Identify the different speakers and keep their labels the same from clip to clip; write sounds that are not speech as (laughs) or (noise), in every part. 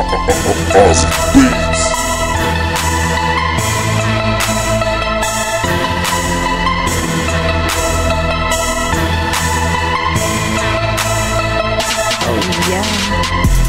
Speaker 1: Beats.
Speaker 2: Oh yeah.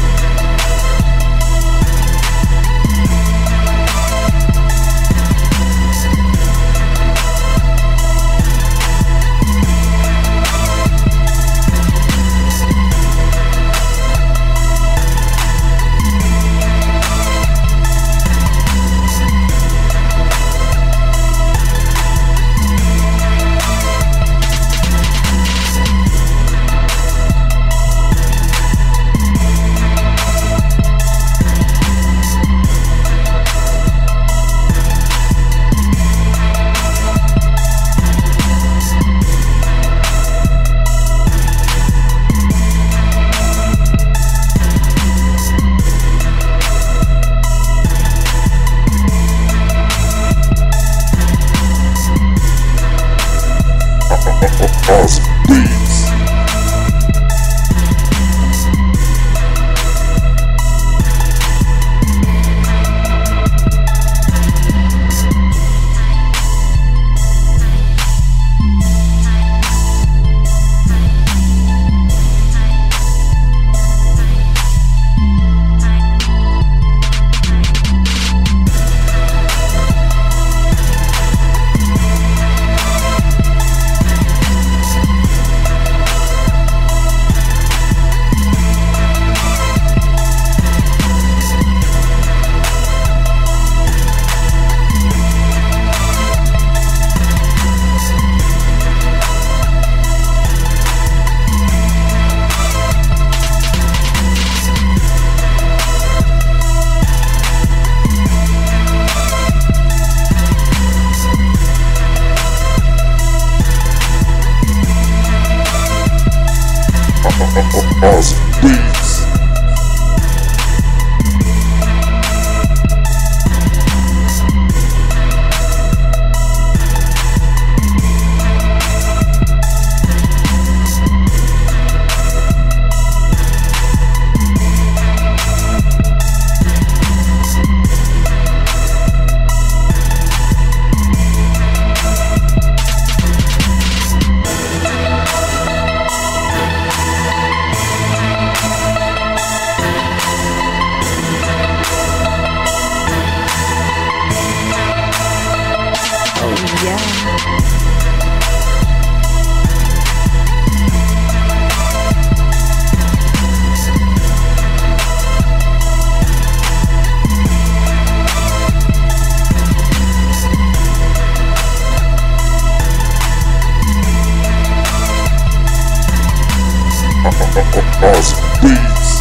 Speaker 1: Awesome Awesome beats. (laughs) Awesome beats.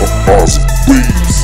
Speaker 1: Awesome beats.